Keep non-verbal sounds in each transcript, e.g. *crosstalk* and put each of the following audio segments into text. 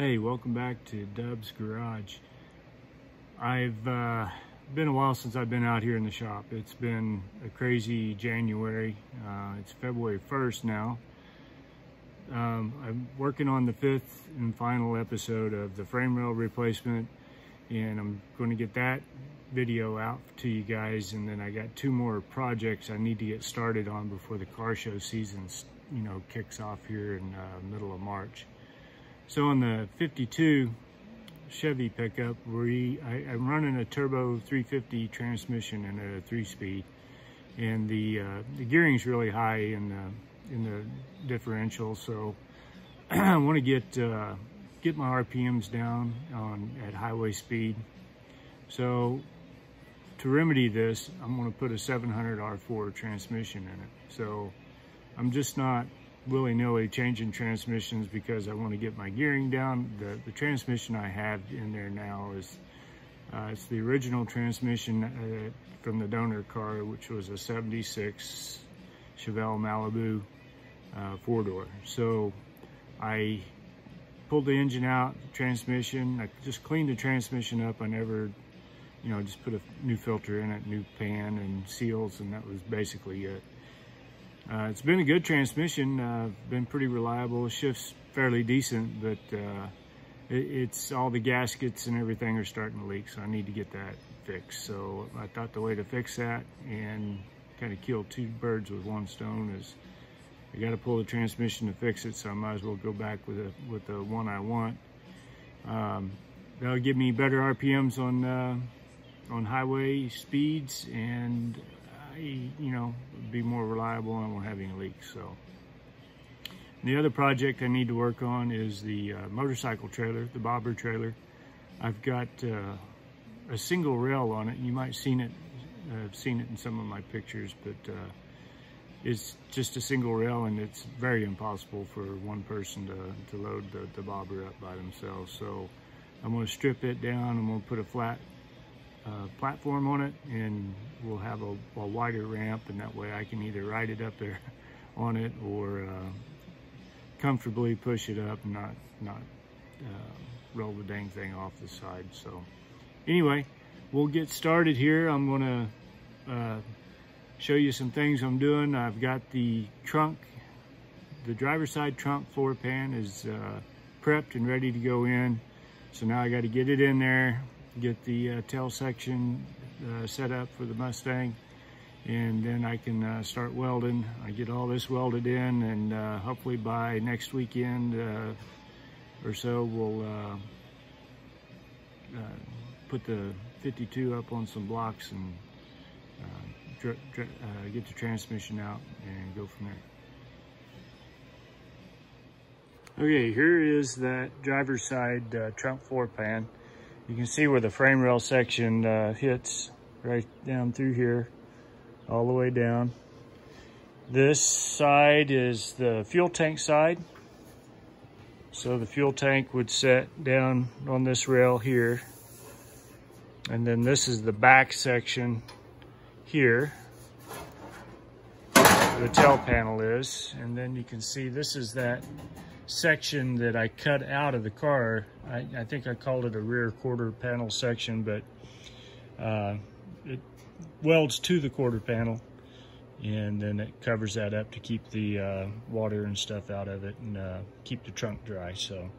Hey, welcome back to Dub's Garage. I've uh, been a while since I've been out here in the shop. It's been a crazy January. Uh, it's February 1st now. Um, I'm working on the fifth and final episode of the frame rail replacement and I'm going to get that video out to you guys and then I got two more projects I need to get started on before the car show season you know kicks off here in uh, middle of March. So on the 52 Chevy pickup, we I, am running a turbo 350 transmission and a three-speed, and the uh, the gearing's really high in the in the differential. So *clears throat* I want to get uh, get my RPMs down on at highway speed. So to remedy this, I'm going to put a 700 R4 transmission in it. So I'm just not willy-nilly changing transmissions because I want to get my gearing down. The, the transmission I have in there now is uh, it's the original transmission uh, from the donor car, which was a 76 Chevelle Malibu uh, four-door. So I pulled the engine out, transmission, I just cleaned the transmission up. I never, you know, just put a new filter in it, new pan and seals, and that was basically it. Uh, it's been a good transmission, uh, been pretty reliable, shifts fairly decent, but uh, it, it's all the gaskets and everything are starting to leak, so I need to get that fixed. So I thought the way to fix that and kind of kill two birds with one stone is I got to pull the transmission to fix it, so I might as well go back with the with the one I want. Um, that'll give me better RPMs on uh, on highway speeds and you know, be more reliable and won't have any leaks. So the other project I need to work on is the uh, motorcycle trailer, the bobber trailer. I've got uh, a single rail on it. You might seen it, uh, seen it in some of my pictures, but uh, it's just a single rail and it's very impossible for one person to, to load the, the bobber up by themselves. So I'm gonna strip it down. I'm gonna put a flat uh, platform on it and we'll have a, a, wider ramp and that way I can either ride it up there *laughs* on it or uh, comfortably push it up and not, not uh, roll the dang thing off the side. So anyway, we'll get started here. I'm gonna uh, show you some things I'm doing. I've got the trunk, the driver's side trunk floor pan is uh, prepped and ready to go in. So now I got to get it in there, get the uh, tail section uh, set up for the Mustang and then I can uh, start welding. I get all this welded in and uh, hopefully by next weekend uh, or so we'll uh, put the 52 up on some blocks and get the transmission out and go from there. Okay, here is that driver's side uh, trunk floor pan. You can see where the frame rail section uh, hits right down through here, all the way down. This side is the fuel tank side. So the fuel tank would set down on this rail here. And then this is the back section here. The tail panel is. And then you can see this is that section that I cut out of the car. I, I think I called it a rear quarter panel section, but uh, it welds to the quarter panel and then it covers that up to keep the uh, water and stuff out of it and uh, keep the trunk dry. So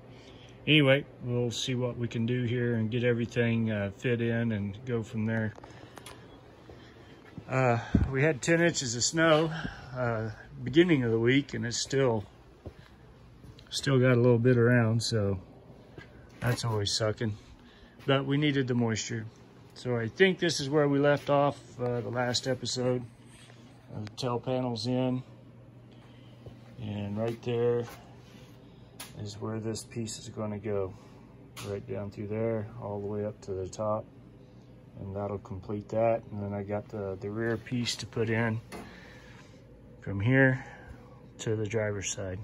anyway, we'll see what we can do here and get everything uh, fit in and go from there. Uh, we had 10 inches of snow uh, beginning of the week and it's still Still got a little bit around, so that's always sucking. But we needed the moisture. So I think this is where we left off uh, the last episode. Uh, the tail panels in. And right there is where this piece is going to go. Right down through there, all the way up to the top. And that'll complete that. And then I got the, the rear piece to put in from here to the driver's side.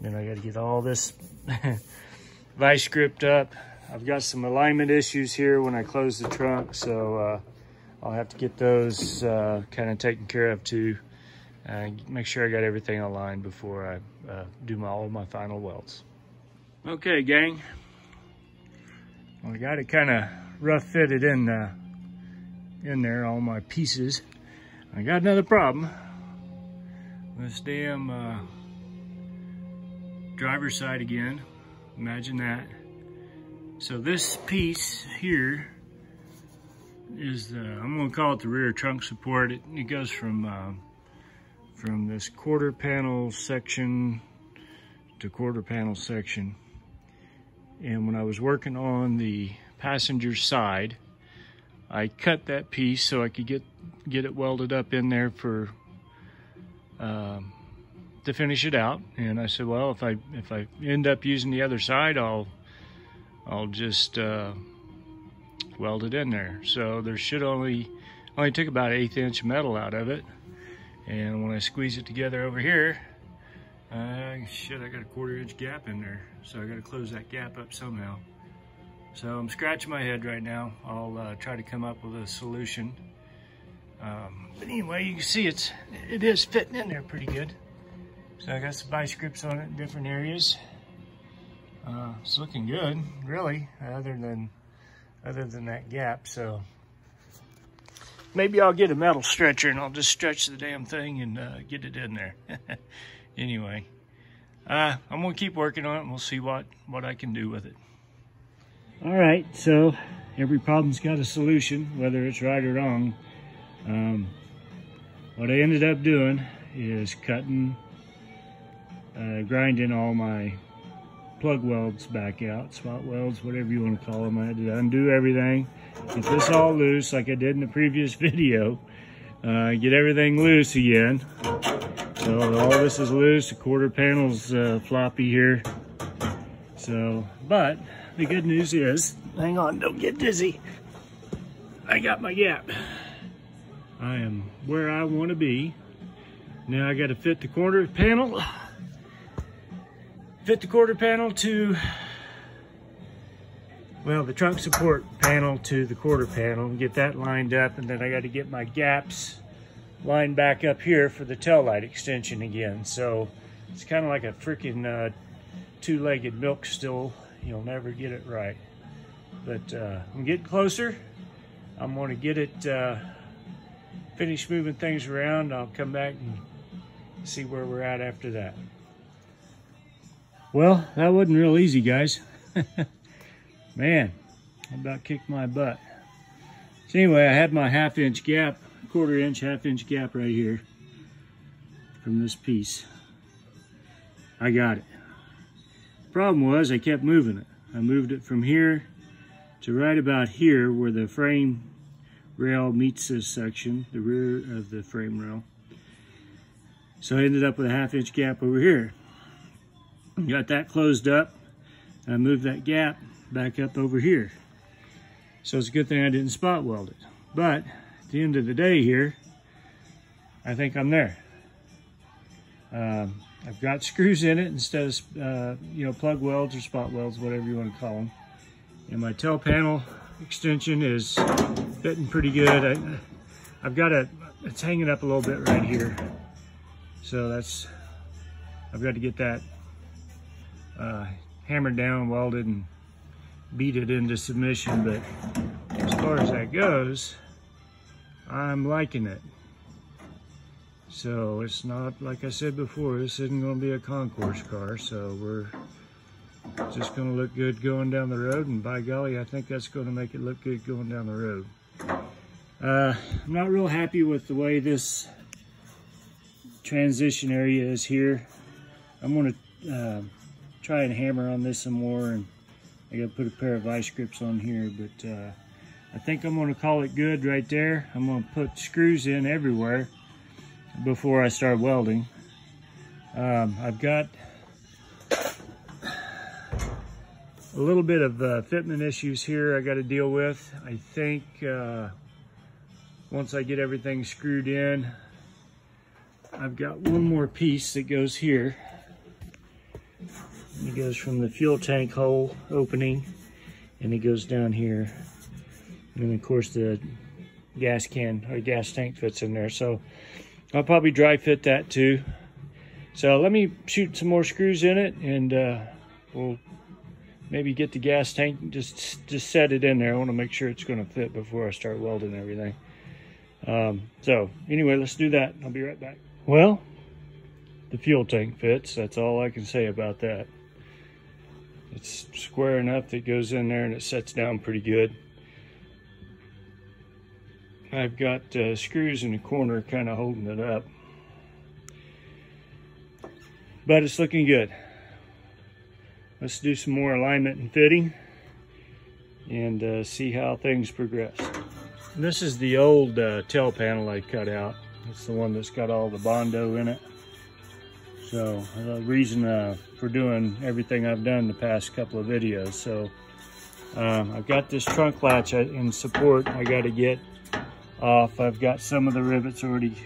Then I got to get all this *laughs* vice gripped up. I've got some alignment issues here when I close the trunk, so uh, I'll have to get those uh, kind of taken care of too. And make sure I got everything aligned before I uh, do my, all my final welds. Okay, gang. I got it kind of rough fitted in uh, in there, all my pieces. I got another problem. This damn uh, driver's side again. Imagine that. So this piece here is the, I'm gonna call it the rear trunk support. It, it goes from, uh, from this quarter panel section to quarter panel section. And when I was working on the passenger side, I cut that piece so I could get get it welded up in there for um, to finish it out. And I said, well, if I if I end up using the other side, I'll I'll just uh, weld it in there. So there should only only took about eighth inch metal out of it. And when I squeeze it together over here, uh, shit, I got a quarter inch gap in there. So I got to close that gap up somehow. So I'm scratching my head right now. I'll uh, try to come up with a solution. Um, but anyway, you can see it's it is fitting in there pretty good. So I got some vice grips on it in different areas. Uh, it's looking good, really, other than other than that gap. So maybe I'll get a metal stretcher and I'll just stretch the damn thing and uh, get it in there. *laughs* anyway, uh, I'm gonna keep working on it and we'll see what what I can do with it. All right, so every problem's got a solution, whether it's right or wrong. Um, what I ended up doing is cutting, uh, grinding all my plug welds back out, spot welds, whatever you want to call them. I had to undo everything, get this all loose like I did in the previous *laughs* video, uh, get everything loose again. So all this is loose, the quarter panel's uh, floppy here. So, but the good news is, hang on, don't get dizzy. I got my gap. I am where I want to be. Now I got to fit the quarter panel, fit the quarter panel to, well, the trunk support panel to the quarter panel and get that lined up. And then I got to get my gaps lined back up here for the tail light extension again. So it's kind of like a freaking uh, two-legged milk stool You'll never get it right. But uh, I'm getting closer. I'm going to get it uh, finished moving things around. I'll come back and see where we're at after that. Well, that wasn't real easy, guys. *laughs* Man, I about kicked my butt. So anyway, I had my half inch gap, quarter inch, half inch gap right here from this piece. I got it. Problem was I kept moving it. I moved it from here to right about here where the frame rail meets this section, the rear of the frame rail. So I ended up with a half inch gap over here. Got that closed up. I moved that gap back up over here. So it's a good thing I didn't spot weld it. But at the end of the day here, I think I'm there. Um, I've got screws in it instead of, uh, you know, plug welds or spot welds, whatever you want to call them. And my tail panel extension is fitting pretty good. I, I've got a, it's hanging up a little bit right here. So that's, I've got to get that uh, hammered down, welded, and beat it into submission. But as far as that goes, I'm liking it. So it's not, like I said before, this isn't going to be a concours car. So we're just going to look good going down the road. And by golly, I think that's going to make it look good going down the road. Uh, I'm not real happy with the way this transition area is here. I'm going to uh, try and hammer on this some more. And I got to put a pair of vice grips on here. But uh, I think I'm going to call it good right there. I'm going to put screws in everywhere before I start welding. Um, I've got a little bit of uh, fitment issues here I got to deal with. I think uh, once I get everything screwed in, I've got one more piece that goes here. It goes from the fuel tank hole opening and it goes down here. And of course the gas can or gas tank fits in there. So I'll probably dry fit that too. So let me shoot some more screws in it and uh, we'll maybe get the gas tank, just, just set it in there. I want to make sure it's going to fit before I start welding everything. Um, so anyway, let's do that. I'll be right back. Well, the fuel tank fits. That's all I can say about that. It's square enough that goes in there and it sets down pretty good. I've got uh, screws in the corner kind of holding it up. But it's looking good. Let's do some more alignment and fitting and uh, see how things progress. This is the old uh, tail panel I cut out. It's the one that's got all the Bondo in it. So the reason uh, for doing everything I've done the past couple of videos. So um, I've got this trunk latch in support I got to get off. I've got some of the rivets already,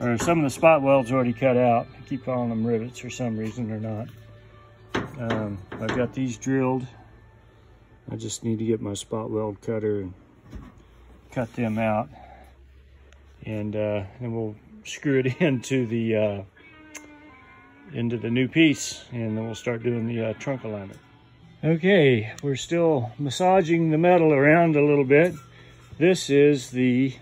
or some of the spot welds already cut out. I keep calling them rivets for some reason, they're not. Um, I've got these drilled. I just need to get my spot weld cutter and cut them out. And uh, then we'll screw it *laughs* into the uh, into the new piece and then we'll start doing the uh, trunk alignment. Okay, we're still massaging the metal around a little bit. This is the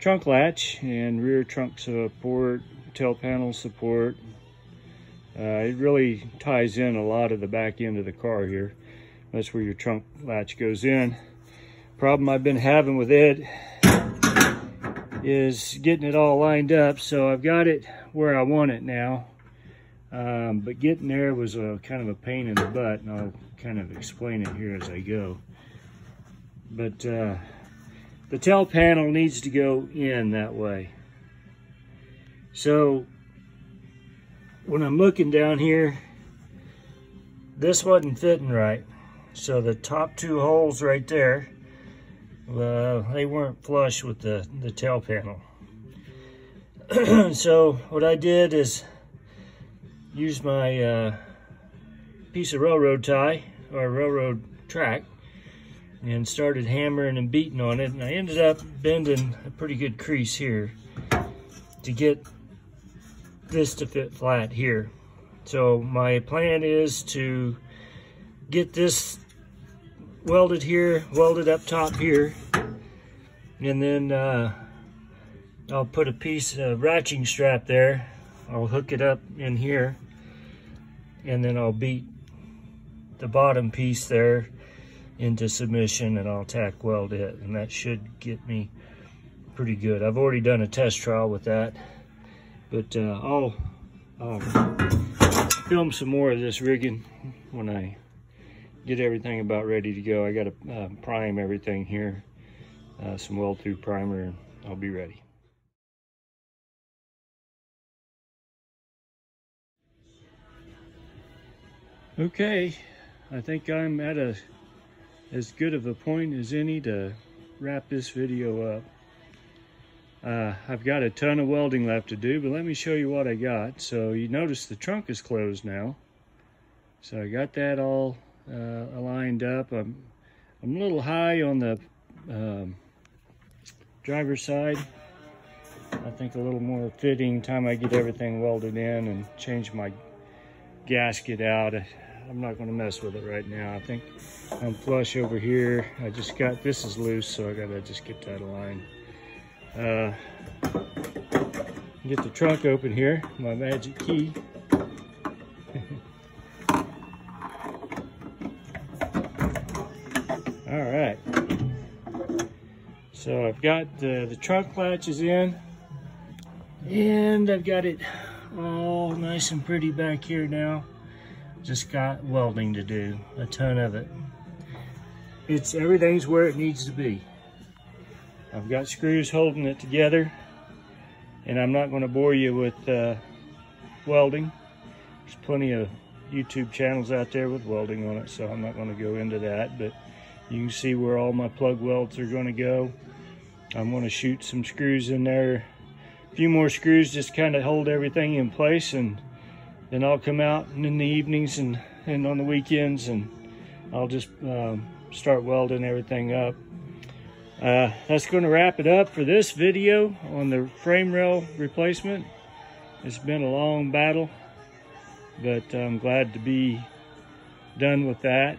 trunk latch and rear trunk support, tail panel support. Uh, it really ties in a lot of the back end of the car here. That's where your trunk latch goes in. Problem I've been having with it is getting it all lined up. So I've got it where I want it now. Um, but getting there was a kind of a pain in the butt, and I'll kind of explain it here as I go. But uh, the tail panel needs to go in that way. So when I'm looking down here, this wasn't fitting right. So the top two holes right there, uh, they weren't flush with the, the tail panel. *clears throat* so what I did is use my uh, piece of railroad tie or railroad track and started hammering and beating on it and I ended up bending a pretty good crease here to get this to fit flat here. So my plan is to get this welded here, welded up top here, and then uh, I'll put a piece of ratcheting strap there I'll hook it up in here and then I'll beat the bottom piece there into submission and I'll tack weld it and that should get me pretty good. I've already done a test trial with that but uh, I'll, I'll film some more of this rigging when I get everything about ready to go. I got to uh, prime everything here, uh, some weld through primer and I'll be ready. Okay, I think I'm at a as good of a point as any to wrap this video up. Uh, I've got a ton of welding left to do, but let me show you what I got. So you notice the trunk is closed now. So I got that all uh, aligned up. I'm, I'm a little high on the um, driver's side. I think a little more fitting time I get everything welded in and change my gasket out. I'm not gonna mess with it right now. I think I'm flush over here. I just got, this is loose, so I gotta just get that aligned. Uh, get the trunk open here, my magic key. *laughs* All right. So I've got the, the trunk latches in and I've got it all nice and pretty back here now. Just got welding to do, a ton of it. It's everything's where it needs to be. I've got screws holding it together and I'm not going to bore you with uh, welding. There's plenty of YouTube channels out there with welding on it, so I'm not going to go into that, but you can see where all my plug welds are going to go. I'm going to shoot some screws in there. A few more screws just kind of hold everything in place and then I'll come out in the evenings and, and on the weekends and I'll just um, start welding everything up. Uh, that's going to wrap it up for this video on the frame rail replacement. It's been a long battle, but I'm glad to be done with that.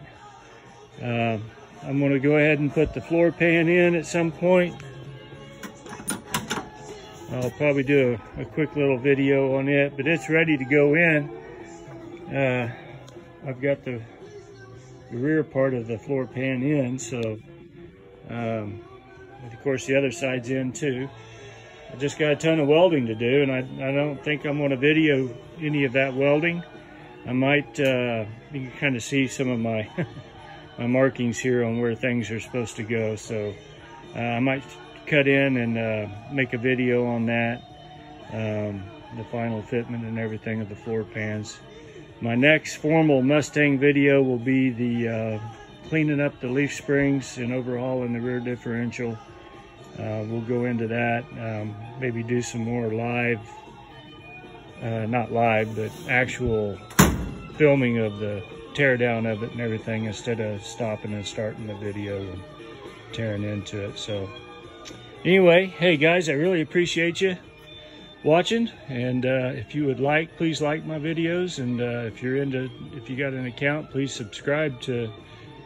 Uh, I'm going to go ahead and put the floor pan in at some point. I'll probably do a, a quick little video on it, but it's ready to go in. Uh, I've got the, the, rear part of the floor pan in, so um, of course the other side's in too. I just got a ton of welding to do, and I, I don't think I'm to video any of that welding. I might, uh, you can kind of see some of my, *laughs* my markings here on where things are supposed to go. So uh, I might cut in and uh, make a video on that, um, the final fitment and everything of the floor pans. My next formal Mustang video will be the uh, cleaning up the leaf springs and overhauling the rear differential. Uh, we'll go into that, um, maybe do some more live, uh, not live, but actual filming of the teardown of it and everything instead of stopping and starting the video and tearing into it. So anyway, hey guys, I really appreciate you watching. And uh, if you would like, please like my videos. And uh, if you're into, if you got an account, please subscribe to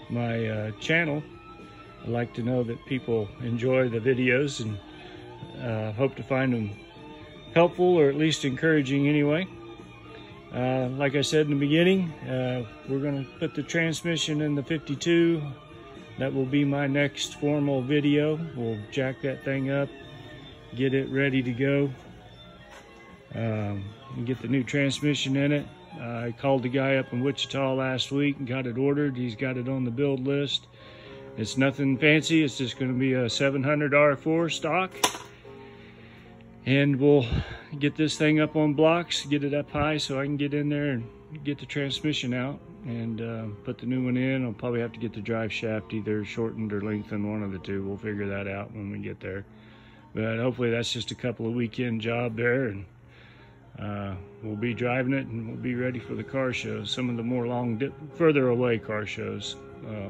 my uh, channel. I like to know that people enjoy the videos and uh, hope to find them helpful or at least encouraging anyway. Uh, like I said in the beginning, uh, we're going to put the transmission in the 52. That will be my next formal video. We'll jack that thing up, get it ready to go, um, and get the new transmission in it. I called the guy up in Wichita last week and got it ordered. He's got it on the build list. It's nothing fancy. It's just going to be a 700 R4 stock. And we'll get this thing up on blocks, get it up high so I can get in there and get the transmission out and uh, put the new one in. I'll probably have to get the drive shaft either shortened or lengthened, one of the two. We'll figure that out when we get there. But hopefully that's just a couple of weekend job there and uh, we'll be driving it and we'll be ready for the car shows, some of the more long, dip, further away car shows. Uh,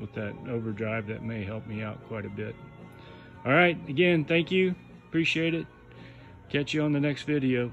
with that overdrive, that may help me out quite a bit. All right, again, thank you. Appreciate it. Catch you on the next video.